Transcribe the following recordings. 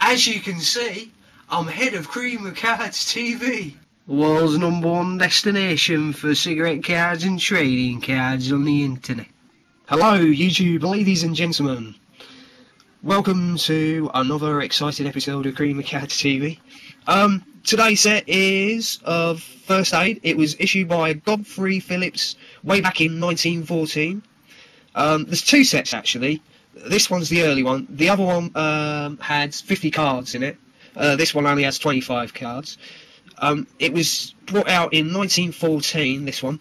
As you can see, I'm head of Cream of Cards TV. The world's number one destination for cigarette cards and trading cards on the internet. Hello, YouTube ladies and gentlemen. Welcome to another exciting episode of Cream of Cards TV. Um, today's set is of First Aid. It was issued by Godfrey Phillips way back in 1914. Um, there's two sets actually. This one's the early one. The other one um, had 50 cards in it. Uh, this one only has 25 cards. Um, it was brought out in 1914. This one,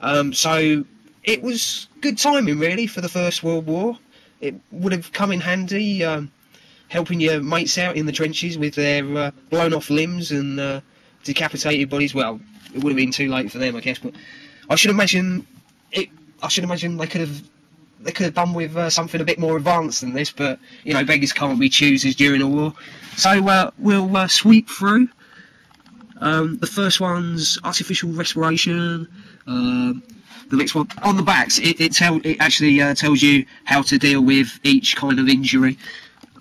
um, so it was good timing really for the First World War. It would have come in handy, um, helping your mates out in the trenches with their uh, blown off limbs and uh, decapitated bodies. Well, it would have been too late for them, I guess. But I should imagine it. I should imagine they could have they could have done with uh, something a bit more advanced than this, but you know, beggars can't be choosers during a war. So uh, we'll uh, sweep through. Um, the first one's artificial respiration. Um, the next one on the backs, it it, tell, it actually uh, tells you how to deal with each kind of injury.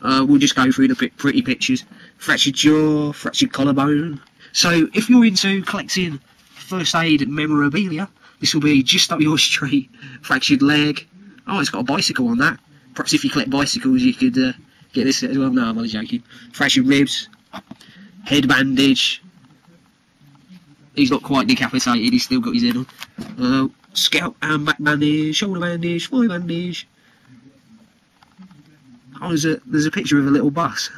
Uh, we'll just go through the pretty pictures. Fractured jaw, fractured collarbone. So if you're into collecting first aid memorabilia, this will be just up your street. Fractured leg, Oh, it's got a bicycle on that. Perhaps if you collect bicycles, you could uh, get this as well. No, I'm only joking. Fractured ribs, head bandage. He's not quite decapitated. He's still got his head on. Uh, scalp and back bandage, shoulder bandage, thigh bandage. Oh, there's a there's a picture of a little bus,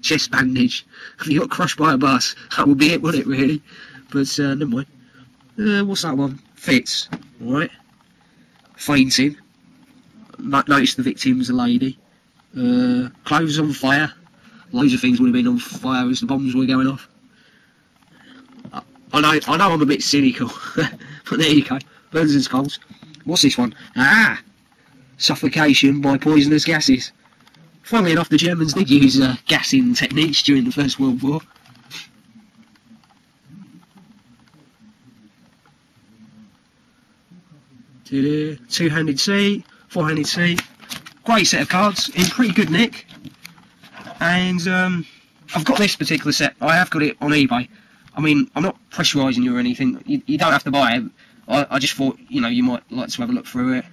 chest bandage. If you got crushed by a bus, that would be it, wouldn't it? Really? But uh, never mind. Uh, what's that one? Fits. All right. Fainting noticed the victim's a lady. Uh, clothes on fire. Loads of things would have been on fire as the bombs were going off. I, know, I know I'm a bit cynical, but there you go. Burns and scalds. What's this one? Ah! Suffocation by poisonous gases. Funnily enough, the Germans did use uh, gassing techniques during the First World War. Two-handed seat. 400C. Great set of cards, in pretty good nick. And um, I've got this particular set. I have got it on eBay. I mean, I'm not pressurising you or anything. You, you, don't have to buy it. I, I, just thought, you know, you might like to have a look through it.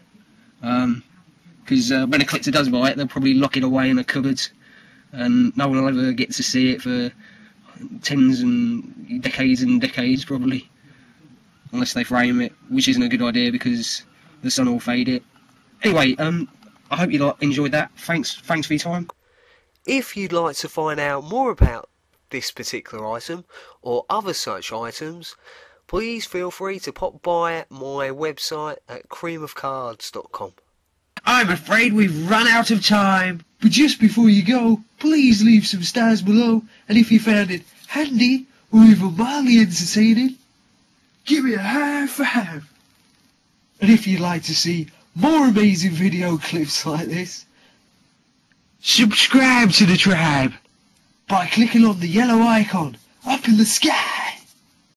Because um, uh, when a collector does buy it, they'll probably lock it away in a cupboard. And no one will ever get to see it for tens and decades and decades, probably. Unless they frame it, which isn't a good idea because the sun will fade it Anyway, um, I hope you enjoyed that. Thanks, thanks for your time. If you'd like to find out more about this particular item or other such items, please feel free to pop by my website at creamofcards.com. I'm afraid we've run out of time. But just before you go, please leave some stars below, and if you found it handy or even mildly entertaining, give me a high five. And if you'd like to see more amazing video clips like this, subscribe to the tribe by clicking on the yellow icon up in the sky.